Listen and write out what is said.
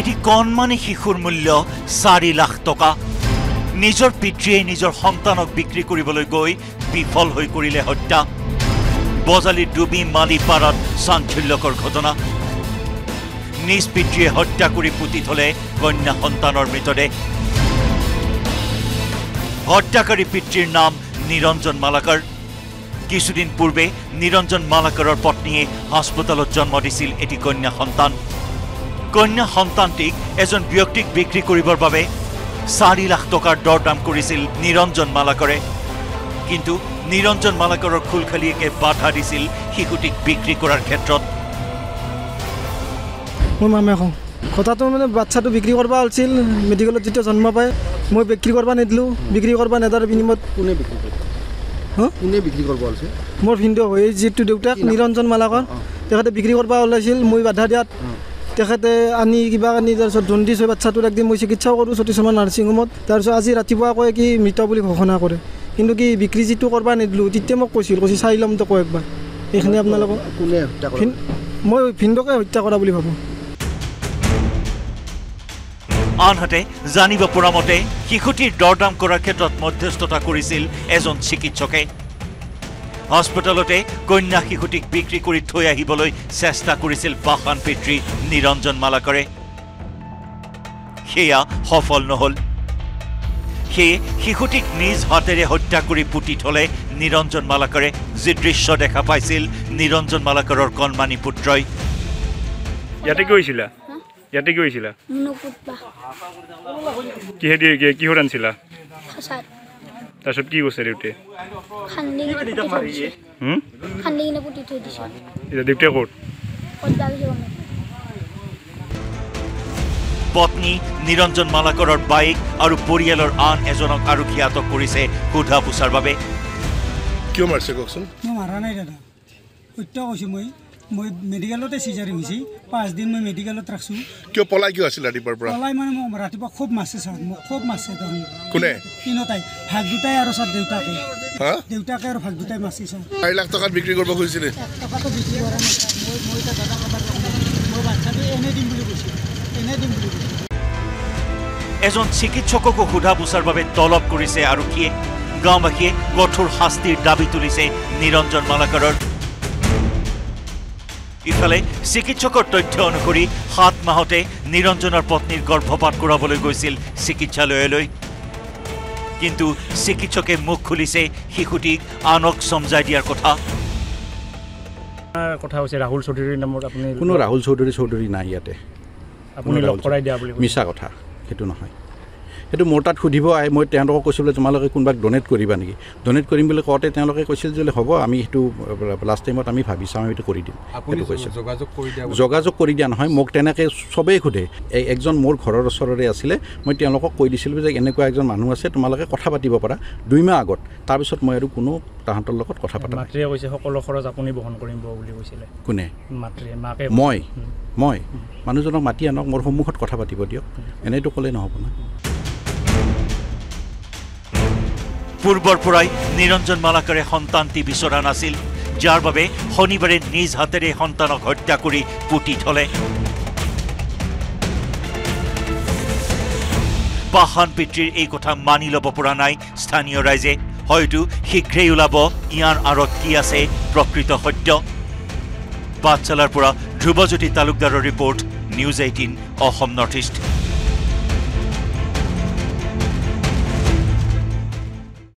এটি কণমানি শিশুৰ মূল্য চাৰি লাখ টকা। নিজৰ পিতৃয়ে নিজৰ সন্তানক বিক্ৰী কৰিবলৈ গৈ বিফল হৈ কৰিলে হত্যা। বজালিৰ ডুবি মালিপাৰাত চাঞ্চল্যকৰ ঘটনা। নিজ পিতৃয়ে হত্যা কৰি পুতি থলে কন্যা সন্তানৰ মৃতদেহ। হত্যাকাৰী পিতৃৰ নাম নিৰঞ্জন মালাকাৰ। কিছুদিন পূৰ্বে নিৰঞ্জন মালাকাৰৰ পত্নীয়ে হাস্পতালত জন্ম দিছিল এটি কন্যা সন্তান। কন্যা সন্তানটিক এজন ব্যক্তিক বিক্ৰী কৰিবৰ বাবে চাৰি লাখ টকাৰ দৰ দাম কৰিছিল নিৰঞ্জন মালাকৰে। কিন্তু নিৰঞ্জন মালাকৰৰ খুলখালিয়েকে বাধা দিছিল শিশুটিক বিক্ৰী কৰাৰ ক্ষেত্ৰত। মই মামে কওঁ কথাটো মানে বাচ্ছাটো বিক্ৰী কৰিব ওলাইছিল মেডিকেলত যেতিয়া জন্ম পায় মই বিক্ৰী কৰিব নিদিলোঁ বিক্ৰী কৰিব নেদাৰ বিনিময়ত কোনে বিক্ৰী? কোনে বিক্ৰী কৰিব ওলাইছে মোৰ ভিনদেউ হৈ যিটো দেউতাক নিৰঞ্জন মালাকৰ তেখেতে বিক্ৰী কৰিব ওলাইছিল মই বাধা দিয়াত তেখেতে আনি কিবা আনি তাৰপিছত জণ্ডিছ হৈ বাচ্ছাটোৰ একদিন মই চিকিৎসাও কৰোঁ সতীশৰ্মা নাৰ্ছিং হোমত। তাৰপিছত আজি ৰাতিপুৱা কয় কি মৃত বুলি ঘোষণা কৰে। কিন্তু কি বিক্ৰী যিটো কৰিব নিদিলোঁ তেতিয়া মোক কৈছিল কৈছিল চাই ল'ম তো কয় একবাৰ। এইখিনি আপোনালোকক কোনে মই ভিনদেউকে হত্যা কৰা বুলি ভাবোঁ। আনহাতে জানিব পৰা মতে শিশুটিৰ দৰদাম কৰাৰ ক্ষেত্ৰত মধ্যস্থতা কৰিছিল এজন চিকিৎসকে। হস্পিটেলতে কন্যা শিশুটিক বিক্ৰী কৰি থৈ আহিবলৈ চেষ্টা কৰিছিল পাষাণ পিতৃ নিৰঞ্জন মালাকৰে। সেয়া সফল নহল। সেয়ে শিশুটিক নিজ হাতেৰে হত্যা কৰি পুতি থলে নিৰঞ্জন মালাকৰে যি দৃশ্য দেখা পাইছিল নিৰঞ্জন মালাকৰৰ কণমানি পুত্ৰই। ইয়াতে কি হৈছিলা? ইয়াতে কি হৈছিলা? নুপুতবা। কিহেদি কি- কিহত আনিছিলা? তাৰপিছত কি কৈছে দেউতাই? দেউতাই ক'ত। পত্নী নিৰঞ্জন মালাকৰৰ বাইক আৰু পৰিয়ালৰ আন এজনক আৰক্ষীয়ে আটক কৰিছে সোধা পোছাৰ বাবে। কিয় মাৰিছে কওকচোন? মই মাৰা নাই দাদা। সত্য কৈছোঁ মই। মই মেডিকেলতে চিজাৰিং হৈছে পাঁচদিন মই মেডিকেলত ৰাখছোঁ। কিয় পলাই কিয় আছিল ৰাতিপুৱাৰ পৰা? পলাই মানে মোক ৰাতিপুৱা খুব মাছে ছাৰ মোক খুব মাছে তাৰমানে কোনে? তিনিওটাই ভাগ দুটাই আৰু ছাৰ দেউতাকে। দেউতাকে আৰু ভাগ দুটাই মাছে ছাৰ। চাৰি লাখ টকাত বিক্ৰী কৰিব খুজিছিলে। এক টকাটো বিক্ৰী কৰা নাই ছাৰ মই মই এতিয়া দাদা কথা মই বাচ্ছাটো এনেই দিম বুলি কৈছোঁ এনেই দিম বুলি কৈছোঁ। এজন চিকিৎসককো সোধা পোছাৰ বাবে তলব কৰিছে আৰক্ষীয়ে গাঁওবাসীয়ে কঠোৰ শাস্তিৰ দাবী তুলিছে নিৰঞ্জন মালাকাৰৰ ইফালে চিকিৎসকৰ তথ্য অনুসৰি সাত মাহতে নিৰঞ্জনৰ পত্নীৰ গৰ্ভপাত কৰাবলৈ গৈছিল চিকিৎসালয়লৈ। কিন্তু চিকিৎসকে মুখ খুলিছে শিশুটিক আনক চমজাই দিয়াৰ কথা। কথা হৈছে ৰাহুল চৌধুৰীৰ নামত আপুনি কোনো ৰাহুল চৌধুৰী চৌধুৰী নাই ইয়াতে। আপুনি লগ কৰাই দিয়া বুলি। মিছা কথা সেইটো নহয়। সেইটো মোৰ তাত সুধিব আহে মই তেওঁলোকক কৈছোঁ বোলে তোমালোকে কোনোবাক ডনেট কৰিবা নেকি? ডনেট কৰিম বুলি কওঁতে তেওঁলোকে কৈছিল যে হ'ব আমি সেইটো লাষ্ট টাইমত আমি ভাবি চাওঁ আমি সেইটো কৰি দিম। সেইটো কৈছিল। যোগাযোগ কৰি দিয়া যোগাযোগ কৰি দিয়া নহয় মোক তেনেকৈ চবেই সোধে। এই একজন মোৰ ঘৰৰ ওচৰৰে আছিলে মই তেওঁলোকক কৈ দিছিলোঁ যে এনেকুৱা এজন মানুহ আছে তোমালোকে কথা পাতিব পাৰা। দুই মাহ আগত তাৰপিছত মই আৰু কোনো তাহাঁতৰ লগত কথা পতা মাতৃয়ে কৈছে সকলো খৰচ আপুনি বহন কৰিম বুলি কৈছিলে। কোনে? মাতৃয়ে মাকে মই? মই? মানুহজনক মাতি আনক মোৰ সন্মুখত কথা পাতিব দিয়ক। এনেইতো ক'লে নহ'ব না। পূৰ্বৰ পৰাই নিৰঞ্জন মালাকাৰে সন্তানটি বিচৰা নাছিল যাৰ বাবে শনিবাৰে নিজ হাতেৰে সন্তানক হত্যা কৰি পুতি থলে। পাষাণ পিতৃৰ এই কথা মানি ল'ব পৰা নাই স্থানীয় ৰাইজে। হয়তো শীঘ্ৰেই ওলাব ইয়াৰ আঁৰত কি আছে প্ৰকৃত সত্য। পাঠশালাৰ পৰা ধ্ৰুৱজ্যোতি তালুকদাৰৰ report news eighteen Assam North East.